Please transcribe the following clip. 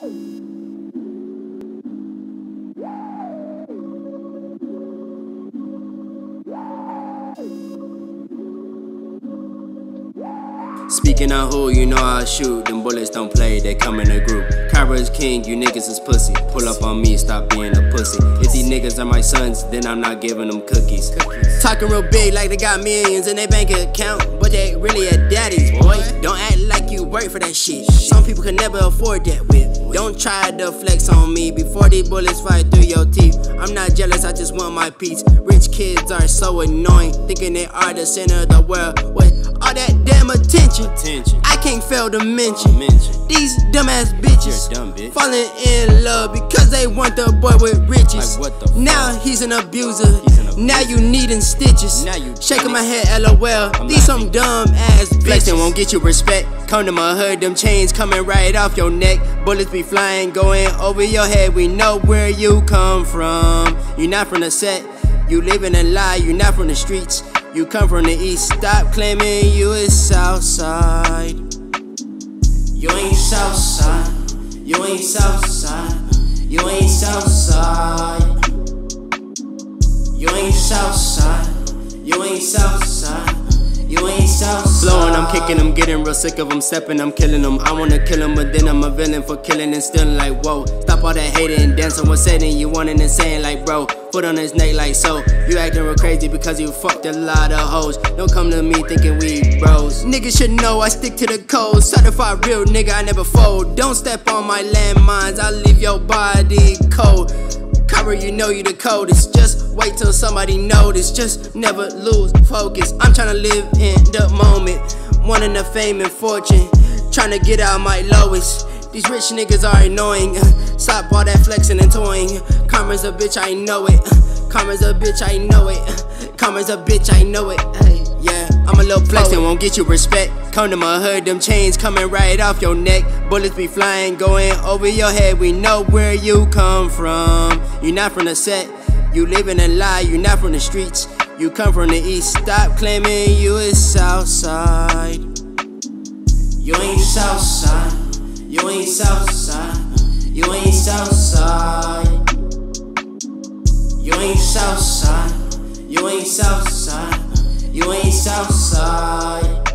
Speaking on who, you know I shoot. Them bullets don't play, they come in a group. Kyro's king, you niggas is pussy. Pull up on me, stop being a pussy. If these niggas are my sons, then I'm not giving them cookies. Talking real big like they got millions in their bank account, but they really a daddy's boy. Don't act like work for that shit. Some people can never afford that whip. Don't try to flex on me before these bullets fly through your teeth. I'm not jealous, I just want my peace. Rich kids are so annoying, thinking they are the center of the world. What all that damn attention. Attention. I can't fail to mention, Mention. these dumbass bitches dumb bitch. falling in love because they want the boy with riches. Like, what the now he's an abuser. He's an abuser. Now you needin' stitches. Now you shaking my head, lol. I'm These some dumb ass bitches won't won't get you respect. Come to my hood, them chains coming right off your neck. Bullets be flying, going over your head. We know where you come from. you not from the set. You living a lie. You not from the streets. You come from the east. Stop claiming you is Southside. You ain't Southside. You ain't Southside. You ain't Southside. Southside. You ain't Southside. You ain't Southside. Blowing, I'm kicking, I'm getting real sick of them, stepping, I'm killing them. I wanna kill them, but then I'm a villain for killing and stealing. Like, whoa, stop all that hating and dancing. What's setting you wanting and saying, like, bro, foot on his neck, like, so. You acting real crazy because you fucked a lot of hoes. Don't come to me thinking we bros. Niggas should know I stick to the code. Certified real nigga, I never fold. Don't step on my landmines, I leave your body cold. You know you the coldest. Just wait till somebody notice. Just never lose focus. I'm tryna live in the moment. Wanting the fame and fortune. Tryna get out my lowest. These rich niggas are annoying. Stop all that flexing and toying. Karma's a bitch, I know it. Karma's a bitch, I know it. Karma's a bitch, I know it. Hey, yeah, I'm a little flexing, won't get you respect. Come to my hood, them chains coming right off your neck. Bullets be flying, going over your head. We know where you come from. You're not from the set, you living a lie. you're not from the streets, you come from the east. Stop claiming you is Southside. You ain't Southside. You ain't Southside. You ain't Southside. You ain't Southside. You ain't Southside. You ain't Southside.